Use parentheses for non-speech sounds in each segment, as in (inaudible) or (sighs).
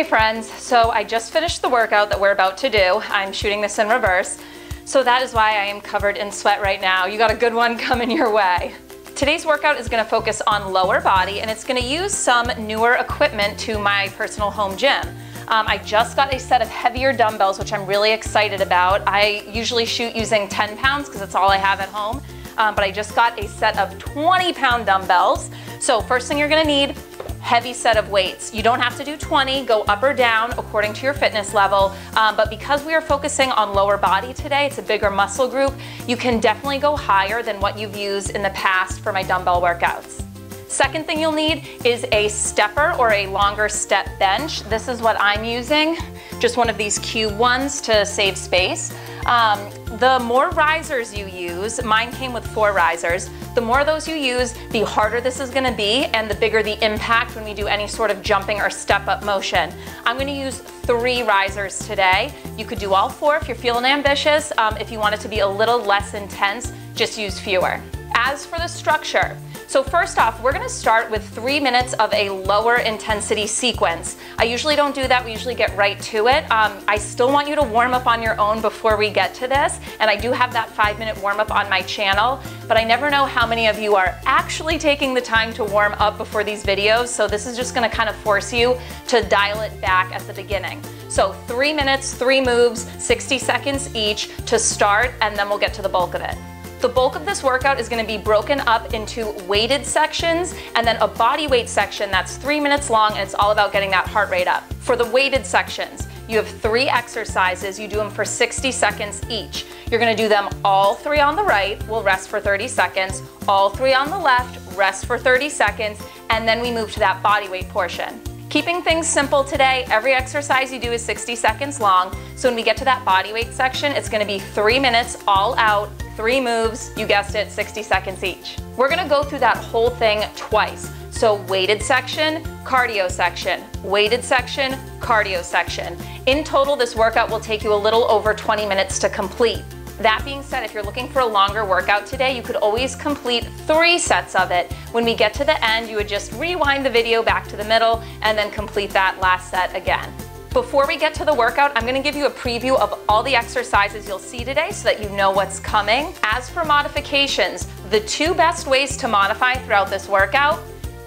Hey friends, so I just finished the workout that we're about to do. I'm shooting this in reverse. So that is why I am covered in sweat right now. You got a good one (laughs) coming your way. Today's workout is gonna focus on lower body and it's gonna use some newer equipment to my personal home gym. Um, I just got a set of heavier dumbbells, which I'm really excited about. I usually shoot using 10 pounds because that's all I have at home. Um, but I just got a set of 20 pound dumbbells. So first thing you're gonna need heavy set of weights. You don't have to do 20, go up or down according to your fitness level, um, but because we are focusing on lower body today, it's a bigger muscle group, you can definitely go higher than what you've used in the past for my dumbbell workouts. Second thing you'll need is a stepper or a longer step bench. This is what I'm using, just one of these cube ones to save space. Um, the more risers you use, mine came with four risers, the more those you use, the harder this is gonna be and the bigger the impact when we do any sort of jumping or step up motion. I'm gonna use three risers today. You could do all four if you're feeling ambitious. Um, if you want it to be a little less intense, just use fewer. As for the structure, so first off, we're gonna start with three minutes of a lower intensity sequence. I usually don't do that, we usually get right to it. Um, I still want you to warm up on your own before we get to this, and I do have that five minute warm up on my channel, but I never know how many of you are actually taking the time to warm up before these videos, so this is just gonna kind of force you to dial it back at the beginning. So three minutes, three moves, 60 seconds each to start, and then we'll get to the bulk of it. The bulk of this workout is gonna be broken up into weighted sections and then a body weight section that's three minutes long and it's all about getting that heart rate up. For the weighted sections, you have three exercises, you do them for 60 seconds each. You're gonna do them all three on the right, we'll rest for 30 seconds, all three on the left, rest for 30 seconds, and then we move to that body weight portion. Keeping things simple today, every exercise you do is 60 seconds long. So when we get to that body weight section, it's gonna be three minutes all out, three moves, you guessed it, 60 seconds each. We're gonna go through that whole thing twice. So weighted section, cardio section, weighted section, cardio section. In total, this workout will take you a little over 20 minutes to complete. That being said, if you're looking for a longer workout today, you could always complete three sets of it. When we get to the end, you would just rewind the video back to the middle and then complete that last set again. Before we get to the workout, I'm gonna give you a preview of all the exercises you'll see today so that you know what's coming. As for modifications, the two best ways to modify throughout this workout,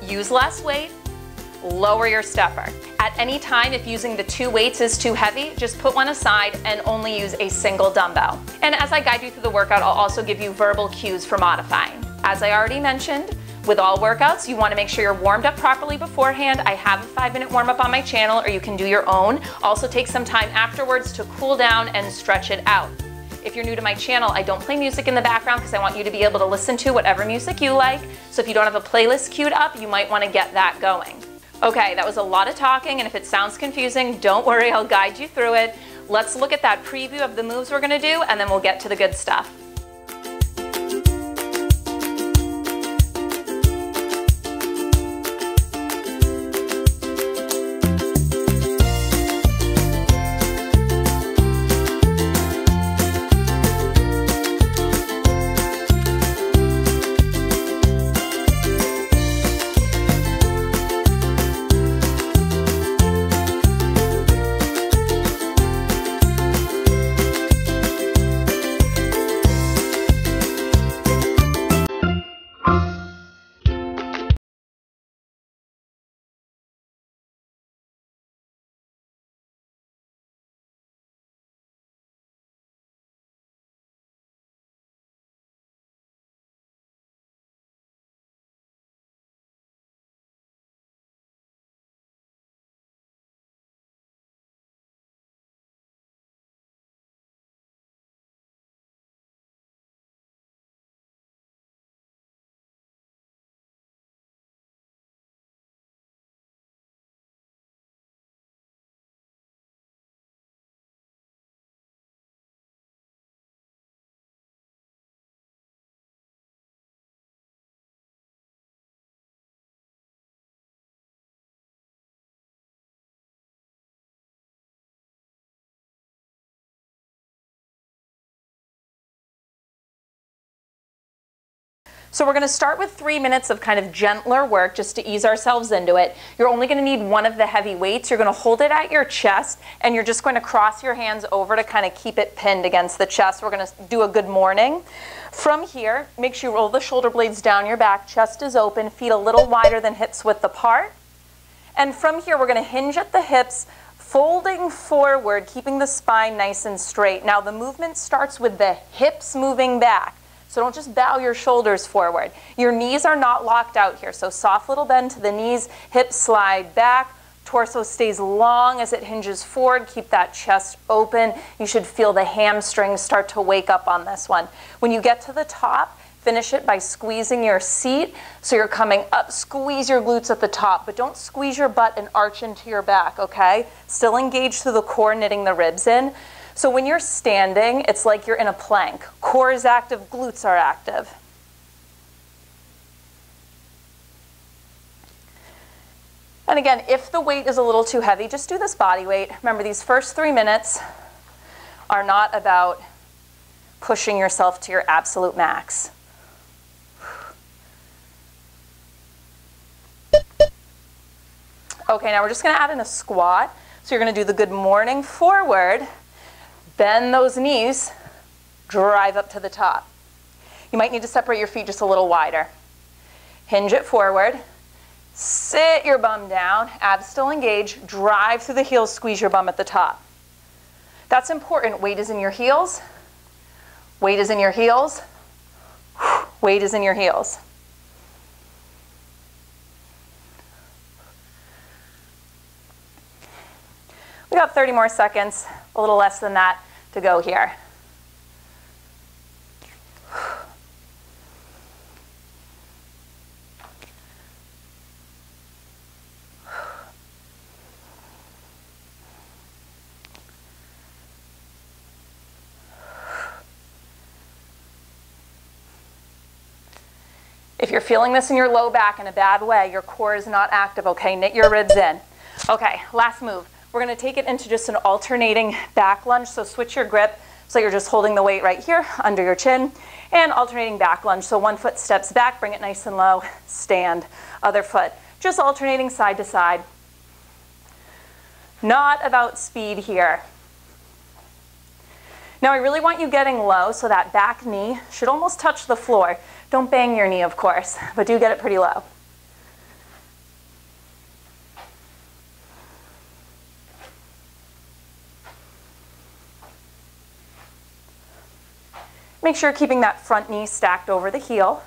use less weight, lower your stepper. At any time, if using the two weights is too heavy, just put one aside and only use a single dumbbell. And as I guide you through the workout, I'll also give you verbal cues for modifying. As I already mentioned, with all workouts, you wanna make sure you're warmed up properly beforehand. I have a five minute warm up on my channel or you can do your own. Also take some time afterwards to cool down and stretch it out. If you're new to my channel, I don't play music in the background because I want you to be able to listen to whatever music you like. So if you don't have a playlist queued up, you might wanna get that going. Okay, that was a lot of talking, and if it sounds confusing, don't worry, I'll guide you through it. Let's look at that preview of the moves we're gonna do, and then we'll get to the good stuff. So we're gonna start with three minutes of kind of gentler work just to ease ourselves into it. You're only gonna need one of the heavy weights. You're gonna hold it at your chest and you're just going to cross your hands over to kind of keep it pinned against the chest. We're gonna do a good morning. From here, make sure you roll the shoulder blades down your back, chest is open, feet a little wider than hips width apart. And from here, we're gonna hinge at the hips, folding forward, keeping the spine nice and straight. Now the movement starts with the hips moving back. So don't just bow your shoulders forward. Your knees are not locked out here. So soft little bend to the knees, hips slide back, torso stays long as it hinges forward. Keep that chest open. You should feel the hamstrings start to wake up on this one. When you get to the top, finish it by squeezing your seat. So you're coming up, squeeze your glutes at the top, but don't squeeze your butt and arch into your back, okay? Still engage through the core, knitting the ribs in. So when you're standing, it's like you're in a plank. Core is active, glutes are active. And again, if the weight is a little too heavy, just do this body weight. Remember, these first three minutes are not about pushing yourself to your absolute max. Okay, now we're just gonna add in a squat. So you're gonna do the good morning forward, Bend those knees, drive up to the top. You might need to separate your feet just a little wider. Hinge it forward, sit your bum down, abs still engaged, drive through the heels, squeeze your bum at the top. That's important. Weight is in your heels. Weight is in your heels. Weight is in your heels. We got 30 more seconds, a little less than that to go here. If you're feeling this in your low back in a bad way, your core is not active, okay? Knit your ribs in. Okay, last move. We're gonna take it into just an alternating back lunge. So switch your grip so you're just holding the weight right here under your chin and alternating back lunge. So one foot steps back, bring it nice and low, stand, other foot. Just alternating side to side. Not about speed here. Now I really want you getting low so that back knee should almost touch the floor. Don't bang your knee, of course, but do get it pretty low. Make sure you're keeping that front knee stacked over the heel.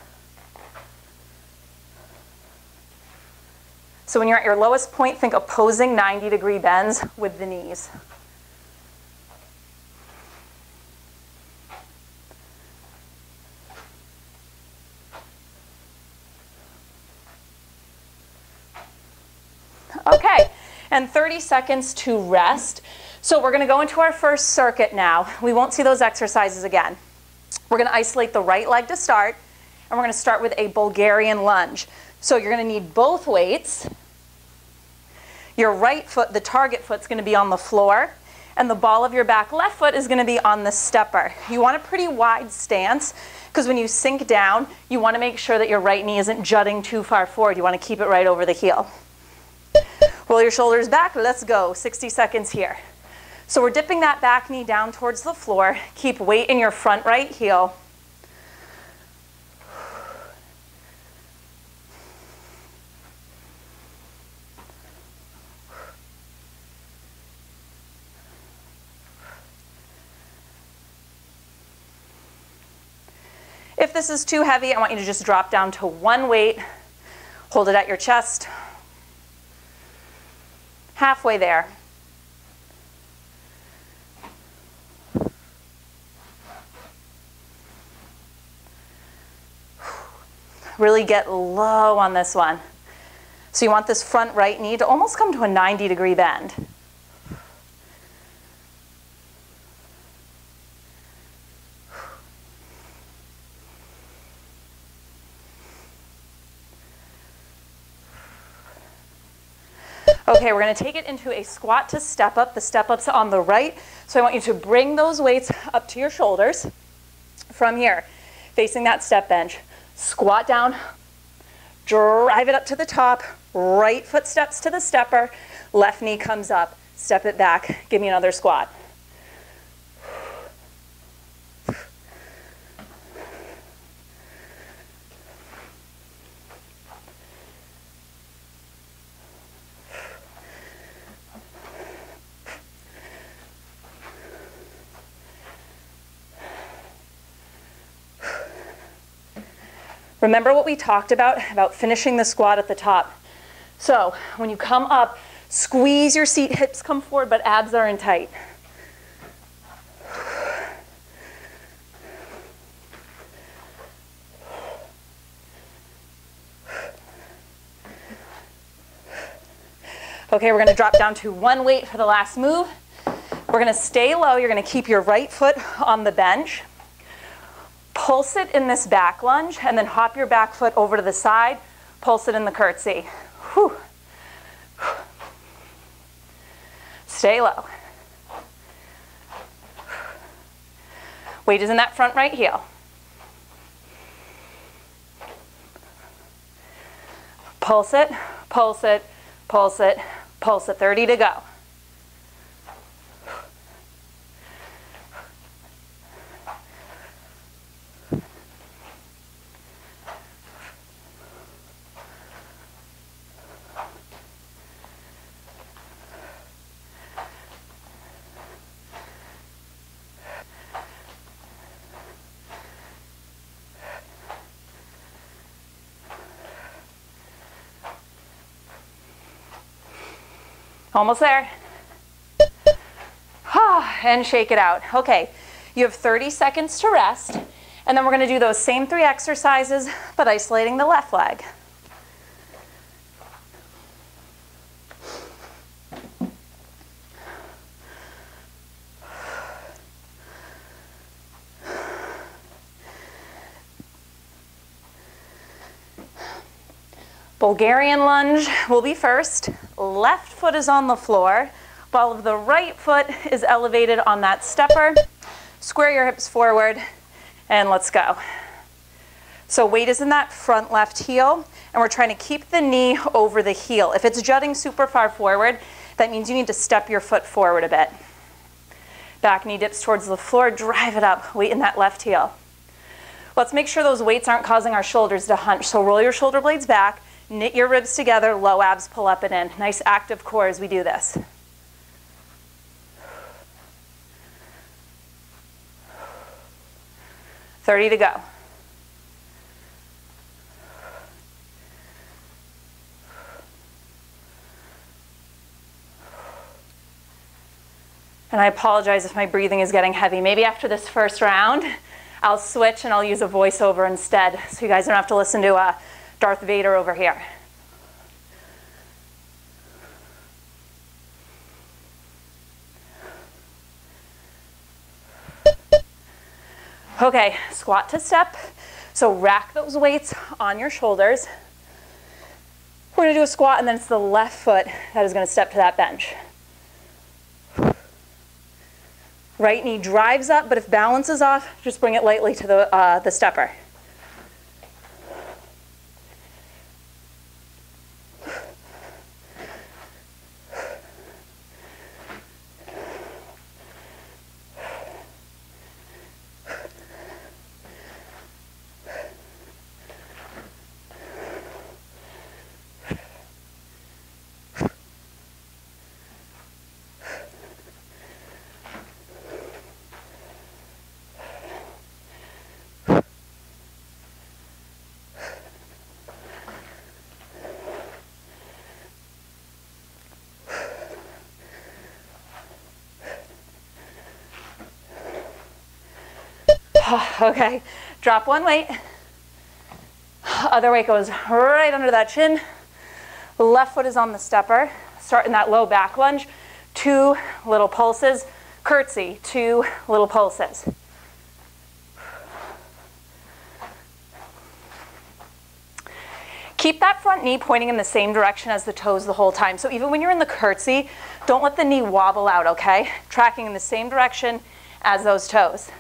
So when you're at your lowest point, think opposing 90 degree bends with the knees. Okay, and 30 seconds to rest. So we're gonna go into our first circuit now. We won't see those exercises again. We're going to isolate the right leg to start, and we're going to start with a Bulgarian lunge. So you're going to need both weights. Your right foot, the target foot, is going to be on the floor, and the ball of your back left foot is going to be on the stepper. You want a pretty wide stance because when you sink down, you want to make sure that your right knee isn't jutting too far forward. You want to keep it right over the heel. Roll your shoulders back. Let's go. 60 seconds here. So we're dipping that back knee down towards the floor. Keep weight in your front right heel. If this is too heavy, I want you to just drop down to one weight. Hold it at your chest. Halfway there. Really get low on this one. So you want this front right knee to almost come to a 90 degree bend. Okay, we're gonna take it into a squat to step up. The step up's on the right. So I want you to bring those weights up to your shoulders from here, facing that step bench. Squat down, drive it up to the top, right foot steps to the stepper, left knee comes up, step it back, give me another squat. Remember what we talked about, about finishing the squat at the top. So when you come up, squeeze your seat, hips come forward, but abs are in tight. Okay, we're gonna drop down to one weight for the last move. We're gonna stay low. You're gonna keep your right foot on the bench. Pulse it in this back lunge and then hop your back foot over to the side. Pulse it in the curtsy. Whew. Stay low. Weight is in that front right heel. Pulse it, pulse it, pulse it, pulse it. 30 to go. Almost there. (sighs) Ah, and shake it out. Okay, you have 30 seconds to rest, and then we're gonna do those same three exercises, but isolating the left leg. Bulgarian lunge will be first. Left foot is on the floor, ball of the right foot is elevated on that stepper. Square your hips forward, and let's go. So weight is in that front left heel, and we're trying to keep the knee over the heel. If it's jutting super far forward, that means you need to step your foot forward a bit. Back knee dips towards the floor, drive it up, weight in that left heel. Let's make sure those weights aren't causing our shoulders to hunch. So roll your shoulder blades back, Knit your ribs together, low abs, pull up and in. Nice active core as we do this. Thirty to go. And I apologize if my breathing is getting heavy. Maybe after this first round, I'll switch and I'll use a voiceover instead so you guys don't have to listen to a Darth Vader over here. Okay, squat to step. So rack those weights on your shoulders. We're gonna do a squat and then it's the left foot that is gonna step to that bench. Right knee drives up, but if balance is off, just bring it lightly to the, uh, the stepper. (sighs) okay, drop one weight. Other weight goes right under that chin. Left foot is on the stepper. Start in that low back lunge. Two little pulses. Curtsy, two little pulses. Keep that front knee pointing in the same direction as the toes the whole time. So even when you're in the curtsy, don't let the knee wobble out, okay? Tracking in the same direction as those toes.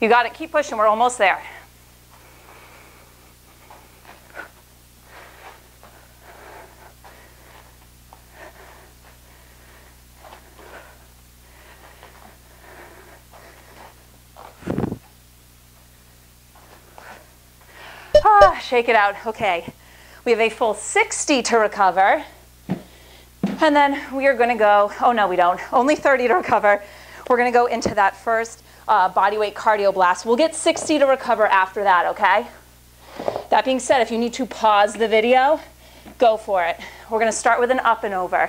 You got it. Keep pushing. We're almost there. Ah, shake it out. Okay. We have a full 60 to recover. And then we are going to go, oh no, we don't. Only 30 to recover. We're going to go into that first uh, body weight cardio blast. We'll get 60 to recover after that, okay? That being said, if you need to pause the video, go for it. We're going to start with an up and over.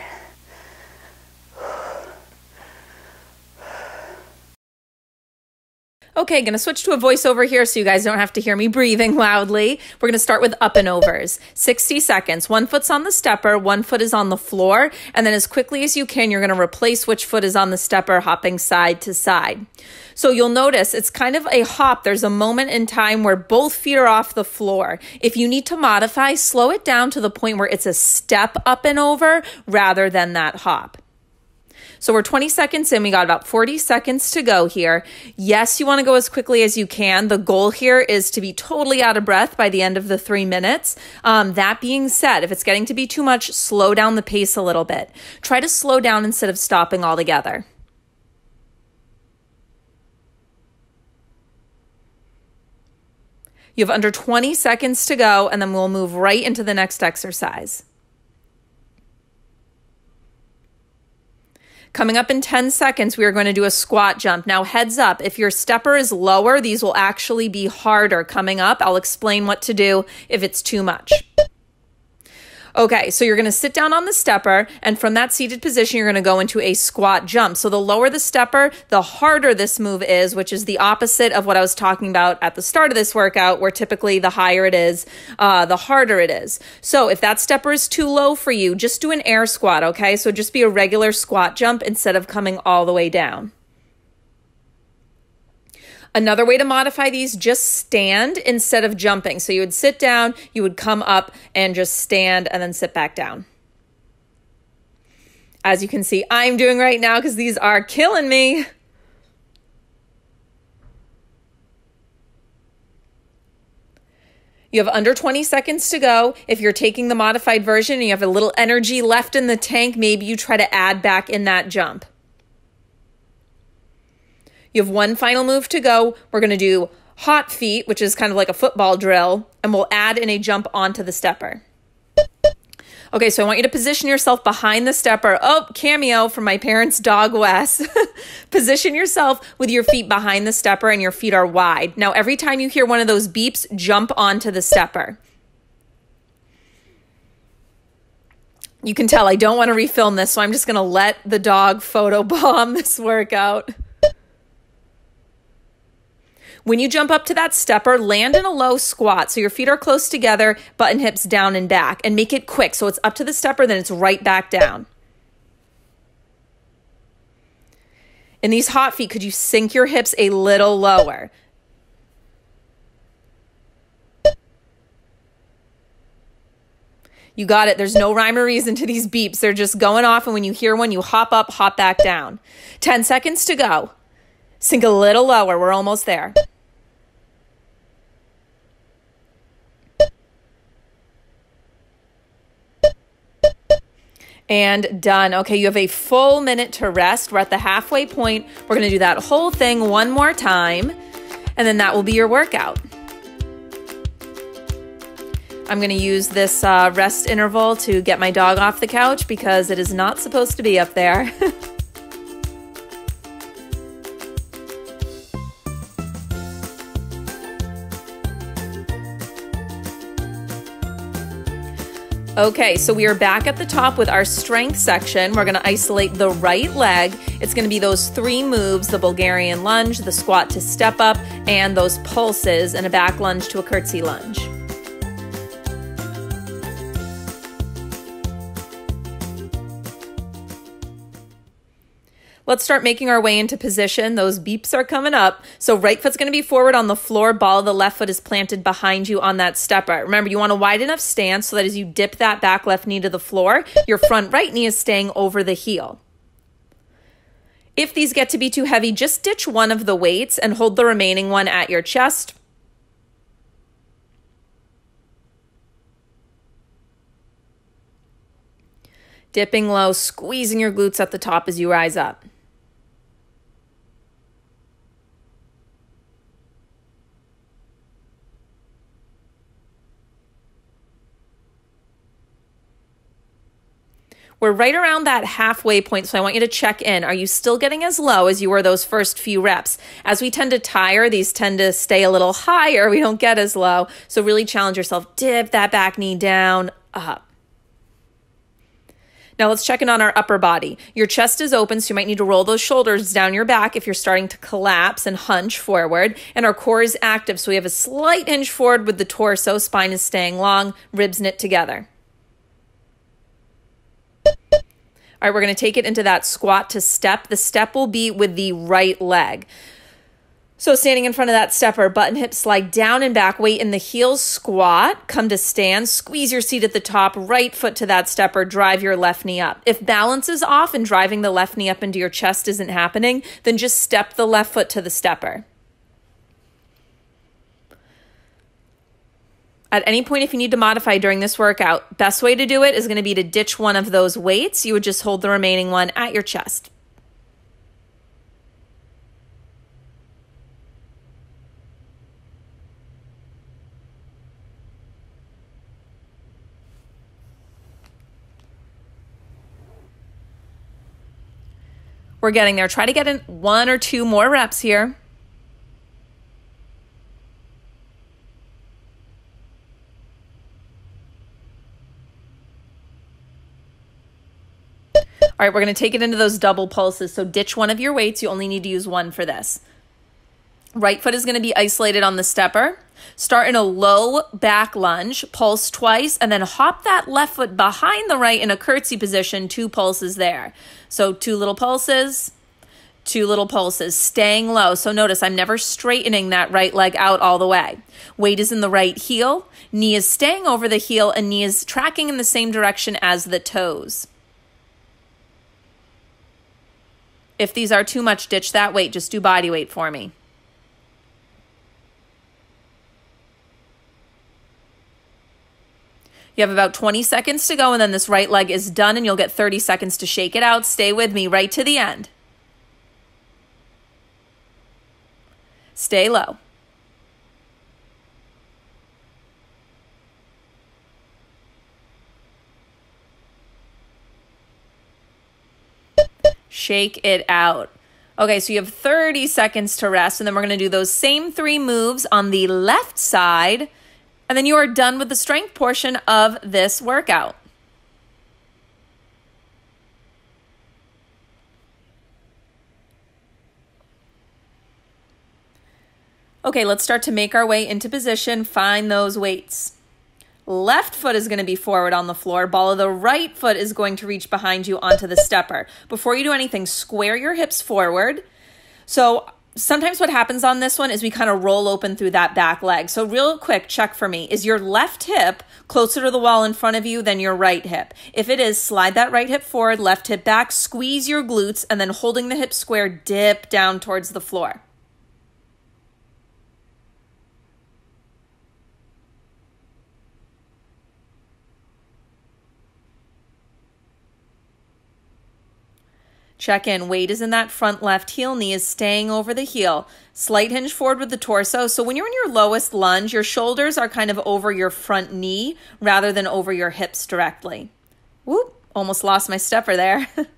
Okay, gonna switch to a voiceover here so you guys don't have to hear me breathing loudly. We're gonna start with up and overs. 60 seconds. One foot's on the stepper, one foot is on the floor, and then as quickly as you can, you're gonna replace which foot is on the stepper, hopping side to side. So you'll notice it's kind of a hop. There's a moment in time where both feet are off the floor. If you need to modify, slow it down to the point where it's a step up and over rather than that hop. So we're 20 seconds in. We got about 40 seconds to go here. Yes, you want to go as quickly as you can. The goal here is to be totally out of breath by the end of the three minutes. Um, that being said, if it's getting to be too much, slow down the pace a little bit. Try to slow down instead of stopping altogether. You have under 20 seconds to go, and then we'll move right into the next exercise. Coming up in 10 seconds, we are going to do a squat jump. Now, heads up, if your stepper is lower, these will actually be harder coming up. I'll explain what to do if it's too much. Okay, so you're going to sit down on the stepper, and from that seated position, you're going to go into a squat jump. So the lower the stepper, the harder this move is, which is the opposite of what I was talking about at the start of this workout, where typically the higher it is, uh, the harder it is. So if that stepper is too low for you, just do an air squat, okay? So just be a regular squat jump instead of coming all the way down. Another way to modify these, just stand instead of jumping. So you would sit down, you would come up and just stand and then sit back down. As you can see, I'm doing right now because these are killing me. You have under 20 seconds to go. If you're taking the modified version and you have a little energy left in the tank, maybe you try to add back in that jump. You have one final move to go. We're going to do hot feet, which is kind of like a football drill, and we'll add in a jump onto the stepper. Okay, so I want you to position yourself behind the stepper. Oh, cameo from my parents' dog Wes. (laughs) position yourself with your feet behind the stepper and your feet are wide. Now, every time you hear one of those beeps, jump onto the stepper. You can tell I don't want to refilm this, so I'm just going to let the dog (laughs) photo bomb this workout. When you jump up to that stepper, land in a low squat. So your feet are close together, button hips down and back, and make it quick. So it's up to the stepper, then it's right back down. In these hot feet, could you sink your hips a little lower? You got it. There's no rhyme or reason to these beeps. They're just going off. And when you hear one, you hop up, hop back down. 10 seconds to go. Sink a little lower. We're almost there. And done. Okay, you have a full minute to rest. We're at the halfway point. We're gonna do that whole thing one more time, and then that will be your workout. I'm gonna use this uh, rest interval to get my dog off the couch because it is not supposed to be up there. (laughs) Okay, so we are back at the top with our strength section. We're gonna isolate the right leg. It's gonna be those three moves, the Bulgarian lunge, the squat to step up, and those pulses and a back lunge to a curtsy lunge. Let's start making our way into position. Those beeps are coming up. So right foot's going to be forward on the floor. Ball of the left foot is planted behind you on that stepper. Remember, you want a wide enough stance so that as you dip that back left knee to the floor, your front right knee is staying over the heel. If these get to be too heavy, just ditch one of the weights and hold the remaining one at your chest. Dipping low, squeezing your glutes at the top as you rise up. We're right around that halfway point, so I want you to check in. Are you still getting as low as you were those first few reps? As we tend to tire, these tend to stay a little (laughs) higher. We don't get as low. So really challenge yourself. Dip that back knee down, up. Now let's check in on our upper body. Your chest is open, so you might need to roll those shoulders down your back if you're starting to collapse and hunch forward. And our core is active, so we have a slight hinge forward with the torso. Spine is staying long, ribs knit together. All right, we're going to take it into that squat to step. The step will be with the right leg. So, standing in front of that stepper, button hips slide down and back, weight in the heels, squat, come to stand, squeeze your seat at the top, right foot to that stepper, drive your left knee up. If balance is off and driving the left knee up into your chest isn't happening, then just step the left foot to the stepper. At any point, if you need to modify during this workout, best way to do it is going to be to ditch one of those weights. You would just hold the remaining one at your chest. We're getting there. Try to get in one or two more reps here. All right, we're going to take it into those double pulses. So ditch one of your weights. You only need to use one for this. Right foot is going to be isolated on the stepper. Start in a low back lunge, pulse twice, and then hop that left foot behind the right in a curtsy position, two pulses there. So two little pulses, two little pulses, staying low. So notice I'm never straightening that right leg out all the way. Weight is in the right heel, knee is staying over the heel, and knee is tracking in the same direction as the toes. If these are too much, ditch that weight. Just do body weight for me. You have about 20 seconds to go, and then this right leg is done, and you'll get 30 seconds to shake it out. Stay with me right to the end. Stay low. Shake it out. Okay, so you have 30 seconds to rest, and then we're going to do those same three moves on the left side, and then you are done with the strength portion of this workout. Okay, let's start to make our way into position, find those weights. Left foot is going to be forward on the floor. Ball of the right foot is going to reach behind you onto the stepper. Before you do anything, square your hips forward. So sometimes what happens on this one is we kind of roll open through that back leg. So real quick, check for me. Is your left hip closer to the wall in front of you than your right hip? If it is, slide that right hip forward, left hip back, squeeze your glutes, and then holding the hip square, dip down towards the floor. Check in. Weight is in that front left heel. Knee is staying over the heel. Slight hinge forward with the torso. So when you're in your lowest lunge, your shoulders are kind of over your front knee rather than over your hips directly. Whoop, almost lost my stepper there. (laughs)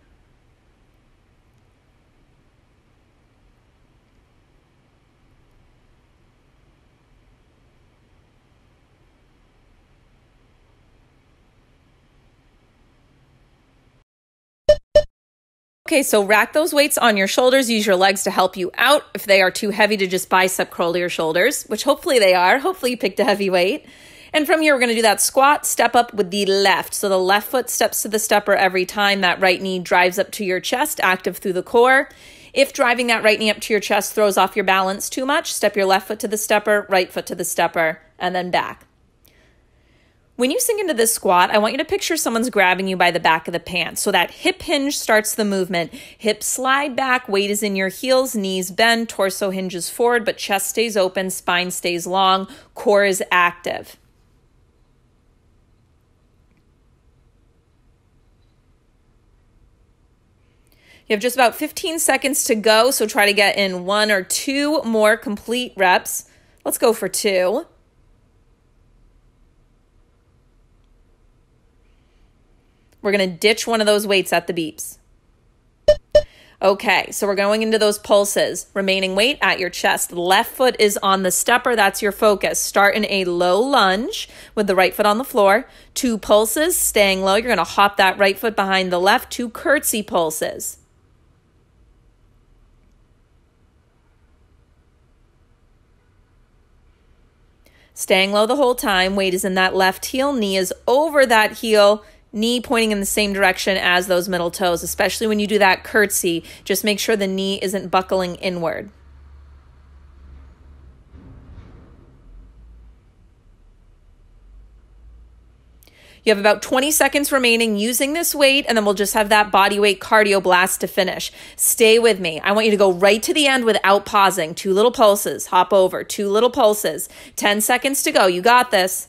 Okay, so rack those weights on your shoulders. Use your legs to help you out. If they are too heavy, to just bicep curl to your shoulders, which hopefully they are. Hopefully you picked a heavy weight. And from here, we're going to do that squat, step up with the left. So the left foot steps to the stepper every time. That right knee drives up to your chest, active through the core. If driving that right knee up to your chest throws off your balance too much, step your left foot to the stepper, right foot to the stepper, and then back. When you sink into this squat, I want you to picture someone's grabbing you by the back of the pants. So that hip hinge starts the movement. Hips slide back, weight is in your heels, knees bend, torso hinges forward, but chest stays open, spine stays long, core is active. You have just about 15 seconds to go, so try to get in one or two more complete reps. Let's go for two. We're going to ditch one of those weights at the beeps. Okay, so we're going into those pulses. Remaining weight at your chest. Left foot is on the stepper. That's your focus. Start in a low lunge with the right foot on the floor. Two pulses, staying low. You're going to hop that right foot behind the left. Two curtsy pulses. Staying low the whole time. Weight is in that left heel. Knee is over that heel knee pointing in the same direction as those middle toes, especially when you do that curtsy. Just make sure the knee isn't buckling inward. You have about 20 seconds remaining using this weight, and then we'll just have that body weight cardio blast to finish. Stay with me. I want you to go right to the end without pausing. Two little pulses. Hop over. Two little pulses. 10 seconds to go. You got this.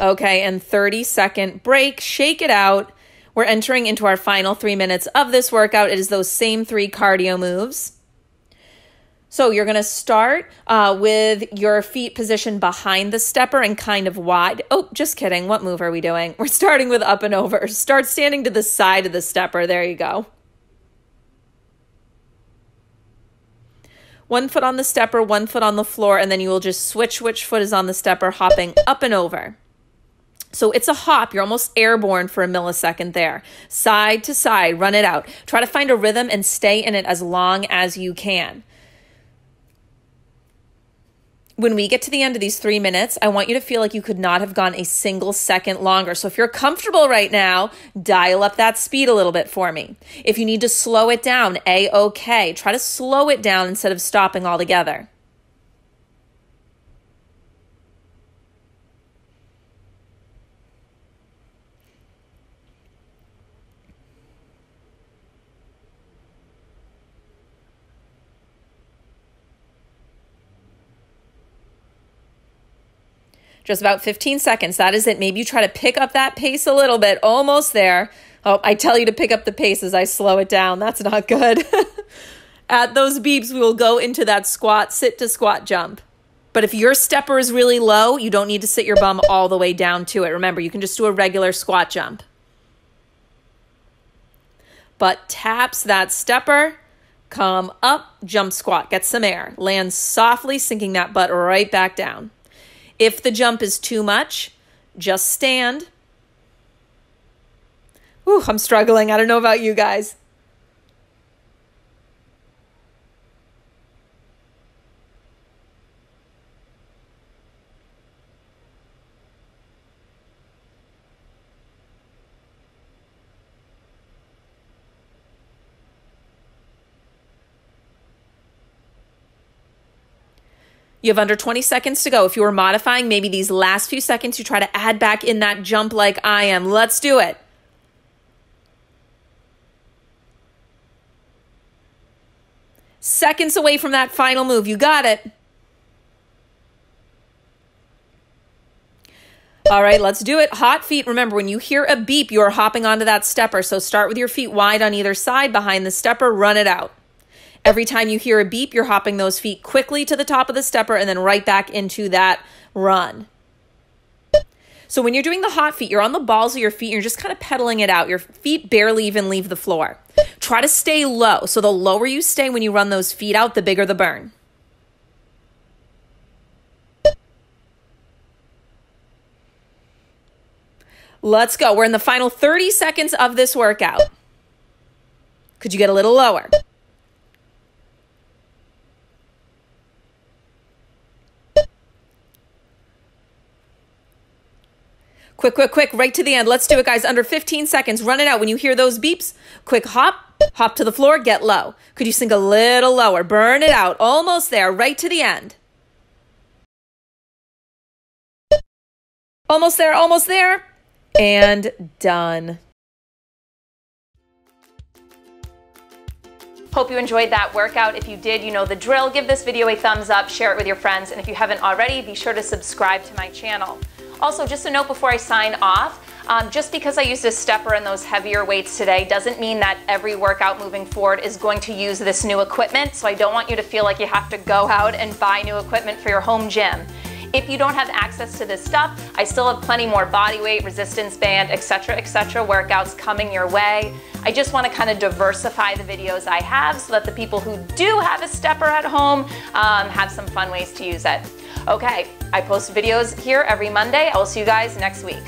Okay, and 30 second break. Shake it out. We're entering into our final three minutes of this workout. It is those same three cardio moves. So you're going to start uh, with your feet positioned behind the stepper and kind of wide. Oh, just kidding. What move are we doing? (laughs) We're starting with up and over. Start standing to the side of the stepper. There you go. One foot on the stepper, one foot on the floor, and then you will just switch which foot is on the stepper, hopping up and over. So it's a hop. You're almost airborne for a millisecond there. Side to side, run it out. Try to find a rhythm and stay in it as long as you can. When we get to the end of these three minutes, I want you to feel like you could not have gone a single second longer. So if you're comfortable right now, dial up that speed a little bit for me. If you need to slow it down, A OK. Try to slow it down instead of stopping altogether. Just about 15 seconds. That is it. Maybe you try to pick up that pace a little bit. Almost there. Oh, I tell you to pick up the pace as I slow it down. That's not good. (laughs) At those beeps, we will go into that squat, sit to squat jump. But if your stepper is really low, you don't need to sit your bum all the way down to it. Remember, you can just do a regular squat jump. But taps that stepper, come up, jump squat, get some air. Land softly, sinking that butt right back down. If the jump is too much, just stand. Ooh, I'm struggling. I don't know about you guys. You have under 20 seconds to go. If you are modifying, maybe these last few seconds you try to add back in that jump like I am. Let's do it. Seconds away from that final move. You got it. All right, let's do it. Hot feet. Remember, when you hear a beep, you are hopping onto that stepper. So start with your feet wide on either side behind the stepper. Run it out. Every time you hear a beep, you're hopping those feet quickly to the top of the stepper and then right back into that run. So when you're doing the hot feet, you're on the balls of your feet, and you're just kind of pedaling it out. Your feet barely even leave the floor. Try to stay low. So the lower you stay when you run those feet out, the bigger the burn. Let's go. We're in the final 30 seconds of this workout. Could you get a little lower? Quick, quick, quick, right to the end. Let's do it, guys. Under 15 seconds. Run it out. When you hear those beeps, quick hop, Hop to the floor, get low. Could you sink a little lower? Burn it out. Almost there, right to the end. Almost there, almost there. And done. Hope you enjoyed that workout. If you did, you know the drill. Give this video a thumbs up, share it with your friends, and if you haven't already, be sure to subscribe to my channel. Also, just a note before I sign off, um, just because I used a stepper and those heavier weights today doesn't mean that every workout moving forward is going to use this new equipment, so I don't want you to feel like you have to go out and buy new equipment for your home gym. If you don't have access to this stuff, I still have plenty more body weight, resistance band, etc., etc. workouts coming your way. I just want to kind of diversify the videos I have so that the people who do have a stepper at home um, have some fun ways to use it. Okay, I post videos here every Monday. I will see you guys next week.